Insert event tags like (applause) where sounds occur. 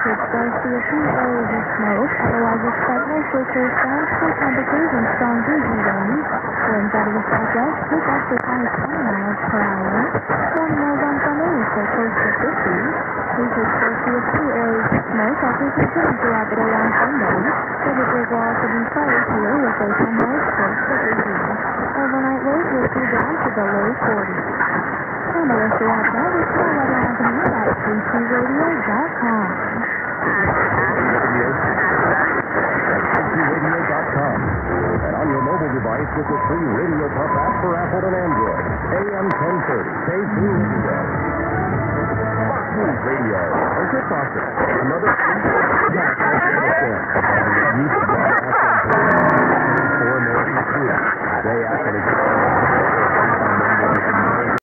could still see a of smoke. Otherwise, expect mostly clear skies, cool temperatures, and strong breezy winds. Winds out of the southwest as high as 20 miles per hour. Morning lows on Sunday will stay close to 50. We could still see a of smoke as we continue throughout the day on Sunday. Temperatures will also be slightly cooler with daytime lows close to 80. Overnight lows will cool down to the low 40s. And the rest of that night is weather on command at CCRadio.com. Radio.com. With the free Radio Pup app for Apple and Android. AM 1030. Stay tuned Radio. Fox News Radio. And Chris Foster. Another (laughs) Day after